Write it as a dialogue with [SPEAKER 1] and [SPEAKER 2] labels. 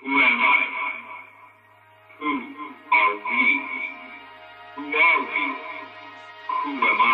[SPEAKER 1] Who am I? Who are we? Who are we? Who am I?